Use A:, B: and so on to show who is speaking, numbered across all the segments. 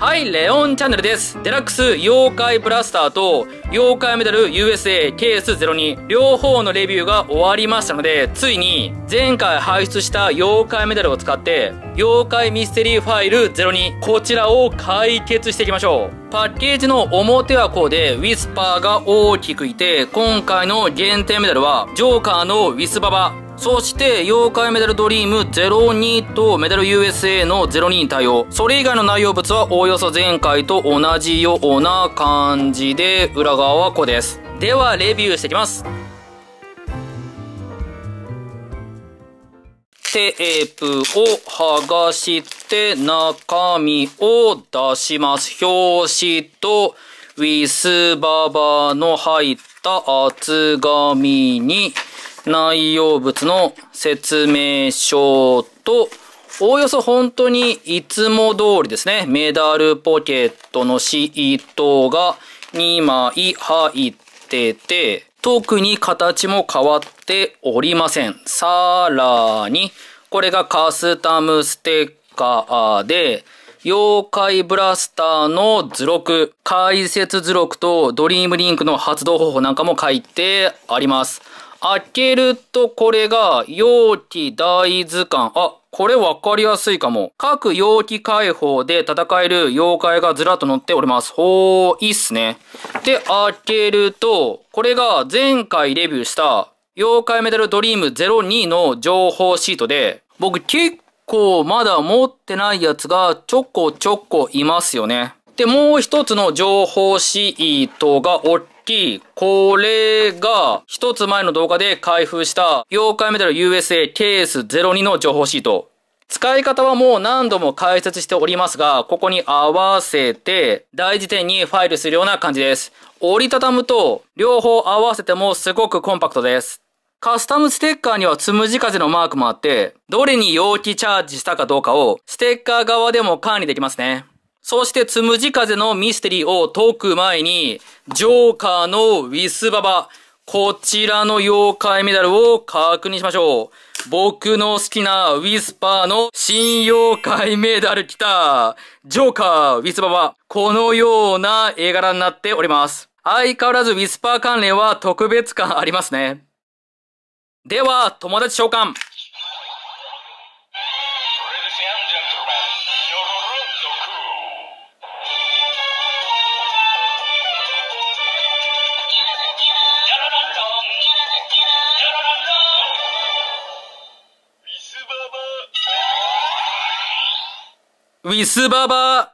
A: はい、レオンチャンネルです。デラックス妖怪ブラスターと妖怪メダル USA ケース02両方のレビューが終わりましたので、ついに前回排出した妖怪メダルを使って妖怪ミステリーファイル02こちらを解決していきましょう。パッケージの表はこうでウィスパーが大きくいて、今回の限定メダルはジョーカーのウィスババそして、妖怪メダルドリーム02とメダル USA の02に対応。それ以外の内容物はおおよそ前回と同じような感じで、裏側はこうです。では、レビューしていきます。テープを剥がして中身を出します。表紙とウィスババの入った厚紙に内容物の説明書と、おおよそ本当にいつも通りですね、メダルポケットのシートが2枚入ってて、特に形も変わっておりません。さらに、これがカスタムステッカーで、妖怪ブラスターの図録、解説図録とドリームリンクの発動方法なんかも書いてあります。開けるとこれが容器大図鑑。あ、これわかりやすいかも。各容器解放で戦える妖怪がずらっと載っております。ほー、いいっすね。で、開けると、これが前回レビューした妖怪メダルドリーム02の情報シートで、僕結構まだ持ってないやつがちょこちょこいますよね。で、もう一つの情報シートが大き。これが、一つ前の動画で開封した妖怪メダル USA ケース02の情報シート。使い方はもう何度も解説しておりますが、ここに合わせて、大辞典にファイルするような感じです。折りたたむと、両方合わせてもすごくコンパクトです。カスタムステッカーにはつむじ風のマークもあって、どれに容器チャージしたかどうかを、ステッカー側でも管理できますね。そしてつむじ風のミステリーを解く前に、ジョーカーのウィスババ、こちらの妖怪メダルを確認しましょう。僕の好きなウィスパーの新妖怪メダル来た。ジョーカー、ウィスババ。このような絵柄になっております。相変わらずウィスパー関連は特別感ありますね。では、友達召喚。ウィスババ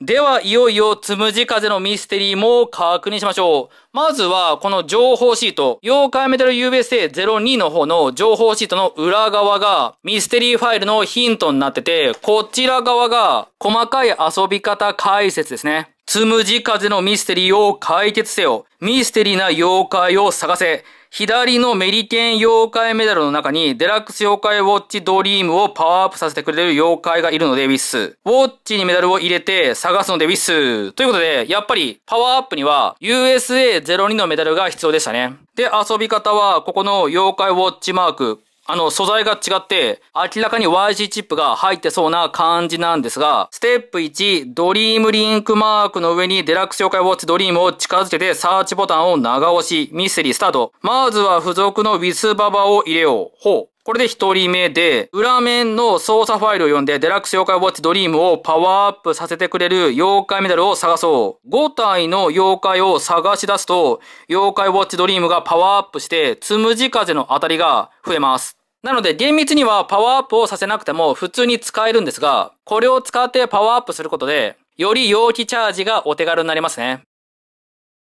A: では、いよいよ、つむじ風のミステリーも確認しましょう。まずは、この情報シート、妖怪メダル USA02 の方の情報シートの裏側が、ミステリーファイルのヒントになってて、こちら側が、細かい遊び方解説ですね。つむじ風のミステリーを解決せよ。ミステリーな妖怪を探せ。左のメリケン妖怪メダルの中にデラックス妖怪ウォッチドリームをパワーアップさせてくれる妖怪がいるのでウィッス。ウォッチにメダルを入れて探すのでウィッス。ということで、やっぱりパワーアップには USA02 のメダルが必要でしたね。で、遊び方はここの妖怪ウォッチマーク。あの、素材が違って、明らかに YG チップが入ってそうな感じなんですが、ステップ1、ドリームリンクマークの上にデラックス妖怪ウォッチドリームを近づけてサーチボタンを長押し、ミステリースタート。まずは付属のウィスババを入れよう。ほう。これで一人目で、裏面の操作ファイルを読んで、デラックス妖怪ウォッチドリームをパワーアップさせてくれる妖怪メダルを探そう。5体の妖怪を探し出すと、妖怪ウォッチドリームがパワーアップして、つむじ風の当たりが増えます。なので厳密にはパワーアップをさせなくても普通に使えるんですが、これを使ってパワーアップすることで、より妖気チャージがお手軽になりますね。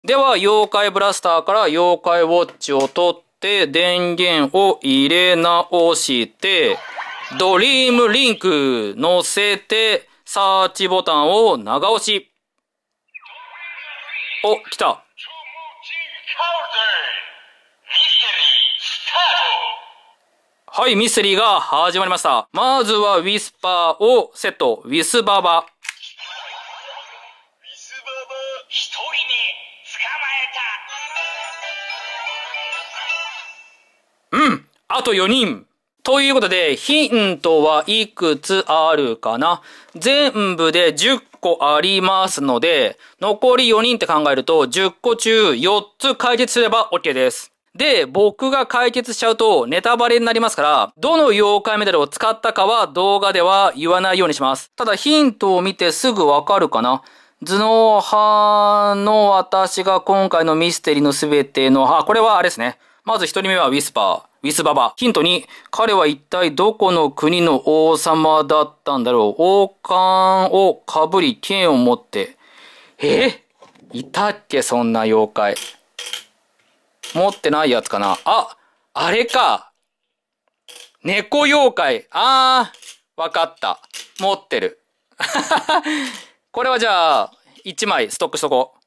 A: では、妖怪ブラスターから妖怪ウォッチを取って、電源を入れ直して、ドリームリンク乗せて、サーチボタンを長押し。お、来た。はい、ミステリーが始まりました。まずはウィスパーをセット。ウィスババ。ウィスババ、一人目、捕まえた。うん、あと4人。ということで、ヒントはいくつあるかな全部で10個ありますので、残り4人って考えると、10個中4つ解決すれば OK です。で、僕が解決しちゃうとネタバレになりますから、どの妖怪メダルを使ったかは動画では言わないようにします。ただヒントを見てすぐわかるかな頭脳派の私が今回のミステリーのすべての、あ、これはあれですね。まず一人目はウィスパー。ウィスババ。ヒント2、彼は一体どこの国の王様だったんだろう。王冠をかぶり剣を持って。え？いたっけそんな妖怪。持ってないやつかなあ、あれか。猫妖怪。あー、わかった。持ってる。これはじゃあ、1枚ストックしとこう。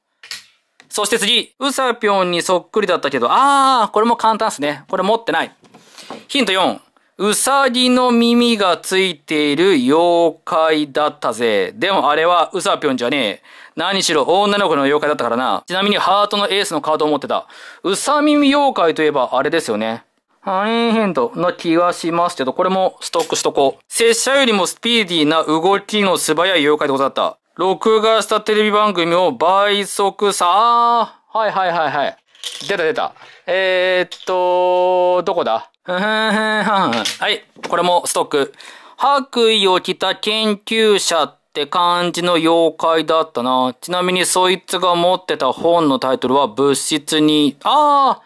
A: そして次、ウサピョンにそっくりだったけど、あー、これも簡単っすね。これ持ってない。ヒント4。ウサギの耳がついている妖怪だったぜ。でもあれはウサピョンじゃねえ。何しろ女の子の妖怪だったからな。ちなみにハートのエースのカードを持ってた。ウサ耳妖怪といえばあれですよね。ハニーヘンドの気がしますけど、これもストックしとこう。拙者よりもスピーディーな動きの素早い妖怪でござった。録画したテレビ番組を倍速さ、はいはいはいはい。出た出た。えー、っと、どこだ？はい、これもストック。白衣を着た研究者って感じの妖怪だったな。ちなみにそいつが持ってた本のタイトルは物質に、あ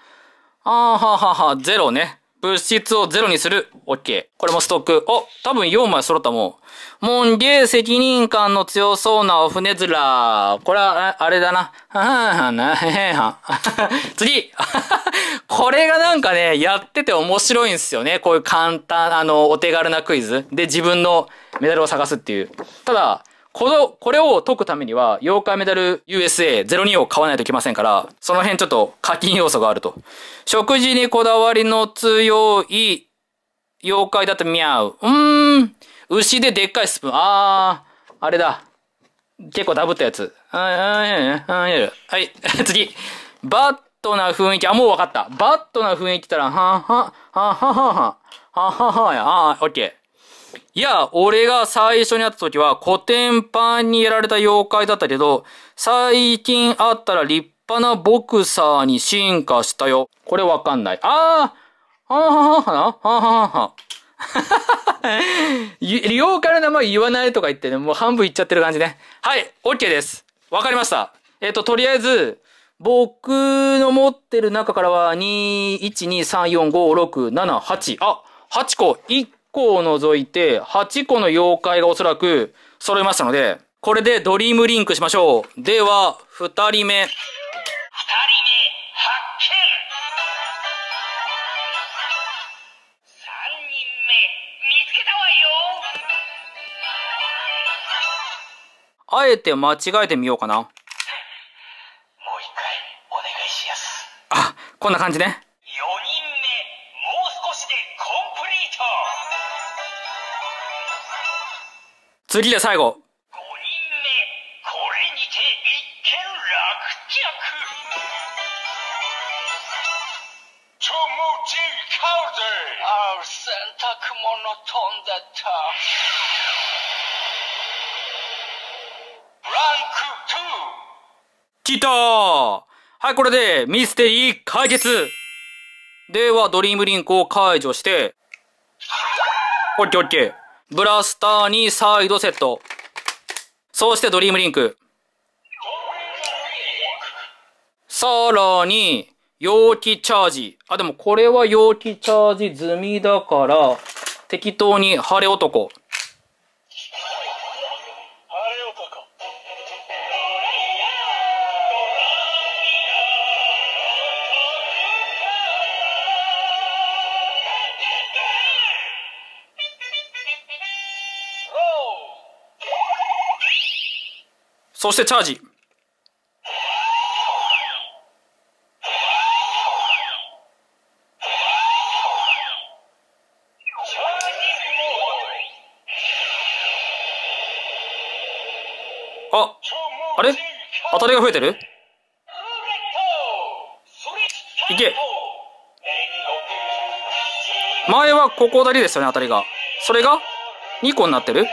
A: あ、ああははは、ゼロね。物質をゼロにする。OK。これもストック。お、多分4枚揃ったもん。門芸責任感の強そうなお船面。これは、あれだな。ははな、へへは。次 これがなんかね、やってて面白いんすよね。こういう簡単、あの、お手軽なクイズ。で、自分のメダルを探すっていう。ただ、この、これを解くためには、妖怪メダル USA02 を買わないといけませんから、その辺ちょっと課金要素があると。食事にこだわりの強い妖怪だとミャウ。うーん。牛ででっかいスプーン。あー、あれだ。結構ダブったやつ。はい、次。バットな雰囲気。あ、もう分かった。バットな雰囲気ったら、はは、はははは、はははや。あー、オッケー。いや、俺が最初に会った時は、コテンパンにやられた妖怪だったけど、最近会ったら立派なボクサーに進化したよ。これわかんない。あー、ははははなはははは。妖怪の名前言わないとか言ってね、もう半分言っちゃってる感じね。はい、OK です。わかりました。えっ、ー、と、とりあえず、僕の持ってる中からは、2、1、2、3、4、5、6、7、8。あ、8個。1個を除いて、8個の妖怪がおそらく揃いましたので、これでドリームリンクしましょう。では、2人目。あえて間違えてみようかな。もう一回
B: お願いしやす。
A: あ、こんな感じね。次で最後。5人目、
B: これにて一件落着。トム・ジー・カウデああ、洗濯物飛んでた。
A: 来たはい、これでミステリー解決では、ドリームリンクを解除して、オッケーオッケー。ブラスターにサイドセット。そしてドリームリンク。さらに、容器チャージ。あ、でもこれは容器チャージ済みだから、適当に晴れ男。そしてチャージ。あ、あれ？当たりが増えてる？いけ前はここだけですよね、当たりが。それが2個になってる？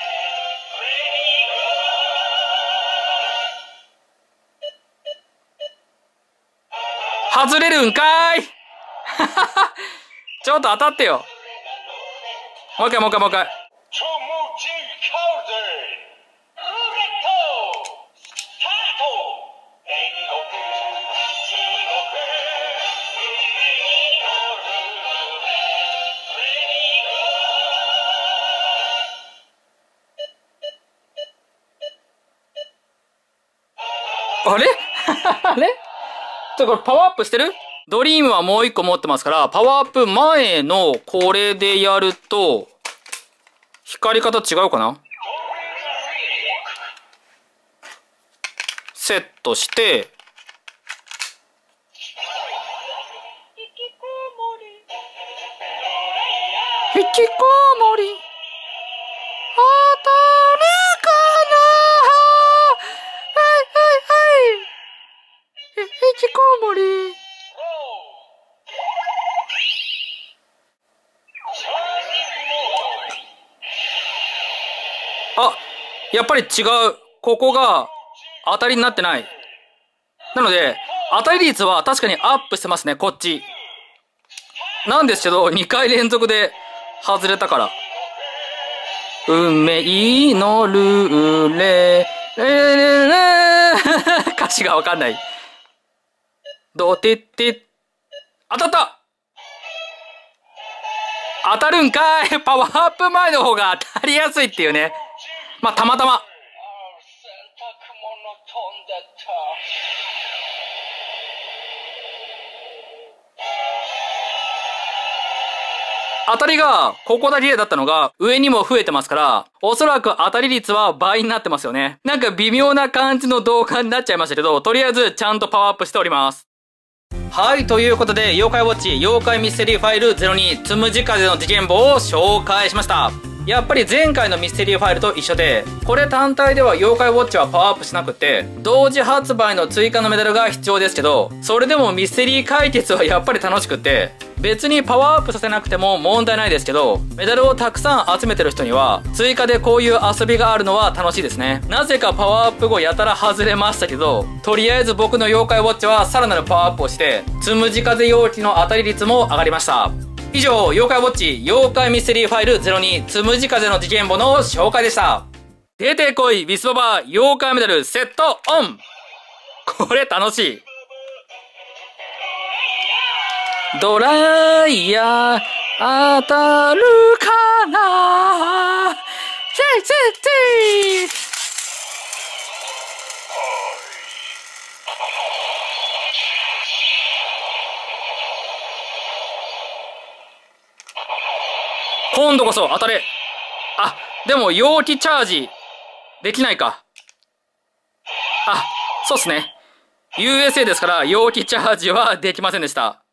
A: 外れるんかい ちょっと当たってよ。もう一回もう一回もう一回。あれ？あれ？ちょ、これパワーアップしてる？ドリームはもう一個持ってますから、パワーアップ前のこれでやると、光り方違うかな？セットして、引きこもりやっぱり違う。ここが当たりになってない。なので、当たり率は確かにアップしてますね、こっち。なんですけど、2回連続で外れたから。運命のルーレレレレ歌詞がわかんない。どてって当たった当たるんかいパワーアップ前の方が当たりやすいっていうね。まあ、たまたま。当たりが、ここだけだったのが、上にも増えてますから、おそらく当たり率は倍になってますよね。なんか微妙な感じの動画になっちゃいましたけど、とりあえずちゃんとパワーアップしております。はい、ということで、妖怪ウォッチ、妖怪ミステリーファイル02、つむじ風の事件簿を紹介しました。やっぱり前回のミステリーファイルと一緒で、これ単体では妖怪ウォッチはパワーアップしなくて、同時発売の追加のメダルが必要ですけど、それでもミステリー解決は やっぱり楽しくって、別にパワーアップさせなくても問題ないですけど、メダルをたくさん集めてる人には、追加でこういう遊びがあるのは楽しいですね。なぜかパワーアップ後やたら外れましたけど、とりあえず僕の妖怪ウォッチはさらなるパワーアップをして、つむじ風妖気の当たり率も上がりました。以上、妖怪ウォッチ、妖怪ミステリーファイル02、つむじ風の事件簿の紹介でした。出てこい、ビスババ妖怪メダルセットオンこれ楽しい。ドライヤー当たるかな？チェイチェイチ今度こそ当たれ。あ、でも容器チャージできないか。あ、そうっすね。USA ですから容器チャージはできませんでした。